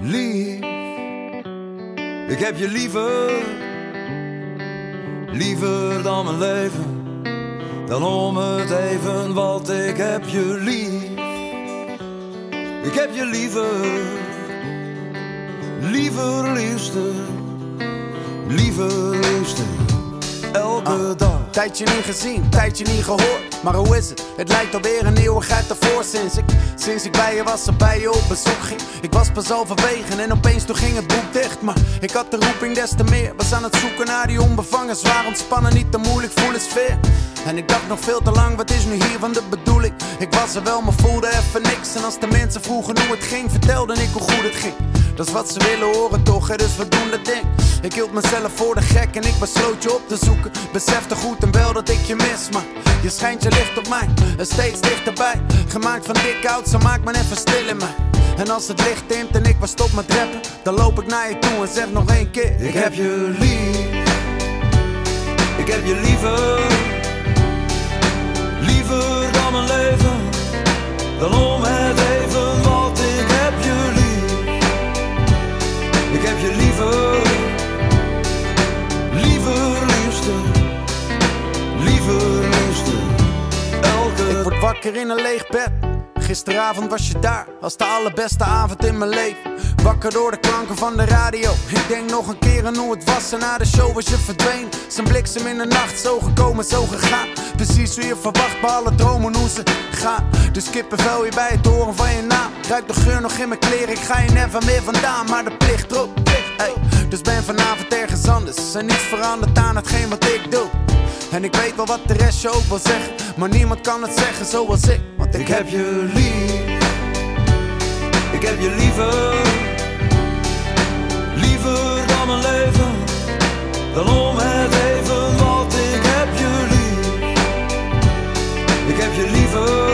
lief. Ik heb je liever, liever dan mijn leven. Dan om het even, want ik heb je lief. Ik heb je liever, liever liefste, liever liefste, elke. Tijdje niet gezien, tijdje niet gehoord. Maar hoe is het? Het lijkt alweer een eeuwigheid ervoor sinds ik, sinds ik bij je was en bij je op bezoek ging. Ik was pas al verwegen en opeens toen ging het boek dicht. Maar ik had de roeping des te meer. Was aan het zoeken naar die onbevangen, zwaar ontspannen, niet te moeilijk, voelen sfeer. En ik dacht nog veel te lang, wat is nu hier van de bedoeling? Ik was er wel, maar voelde even niks. En als de mensen vroegen hoe het ging, vertelde ik hoe goed het ging. Dat is wat ze willen horen toch, hè? dus we doen dat ding. Ik hield mezelf voor de gek en ik besloot je op te zoeken. Besefte goed en wel dat ik je mis, maar je schijnt je licht op mij en steeds dichterbij. Gemaakt van dik hout, zo maakt me even stil in mij. En als het licht dimt en ik was stop met rappen, dan loop ik naar je toe en zeg nog één keer: Ik heb je lief. Ik heb je. Liever je liever. Liever liefste. Liever liefste. Elke Ik word wakker in een leeg bed. Gisteravond was je daar, als de allerbeste avond in mijn leven. Wakker door de klanken van de radio. Ik denk nog een keer aan hoe het was en na de show was je verdween. Zijn bliksem in de nacht, zo gekomen, zo gegaan. Precies hoe je verwacht, bij alle dromen hoe ze gaan. Dus kippenvel je bij het horen van je naam. Ruik de geur nog in mijn kleren, ik ga je never meer vandaan. Maar de plicht roept, anders. En niets verandert aan hetgeen wat ik doe. En ik weet wel wat de rest je ook wil zeggen. Maar niemand kan het zeggen zoals ik. Want ik, Ik heb je lief. Ik heb je liever. Liever dan mijn leven. Dan om het even, want ik heb je lief. Ik heb je. Liever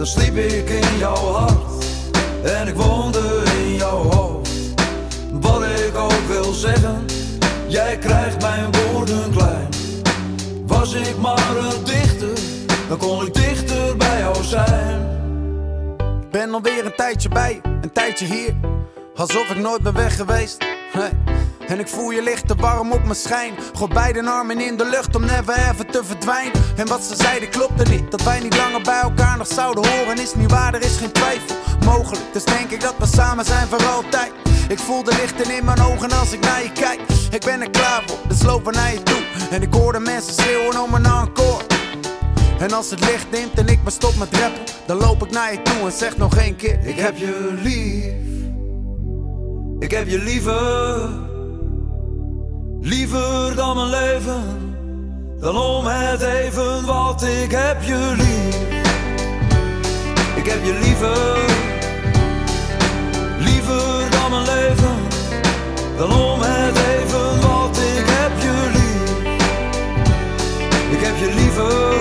Dan sliep ik in jouw hart en ik woonde in jouw hoofd. Wat ik ook wil zeggen, jij krijgt mijn woorden klein. Was ik maar een dichter, dan kon ik dichter bij jou zijn. Ik ben alweer een tijdje bij, een tijdje hier. Alsof ik nooit ben weg geweest. En ik voel je licht te warm op mijn schijn. Gooi beide armen in de lucht om never ever te verdwijnen. En wat ze zeiden klopte niet. Dat wij niet langer bij elkaar nog zouden horen is niet waar, er is geen twijfel mogelijk. Dus denk ik dat we samen zijn voor altijd. Ik voel de lichten in mijn ogen als ik naar je kijk. Ik ben er klaar voor, dus lopen naar je toe. En ik hoor de mensen schreeuwen om een encore. En als het licht neemt en ik me stop met rappen, dan loop ik naar je toe en zeg nog één keer: Ik heb je lief, ik heb je liever, Liever dan mijn leven, dan om het even, wat ik heb je lief. Ik heb je liever, liever dan mijn leven, dan om het even, wat ik heb je lief. Ik heb je liever.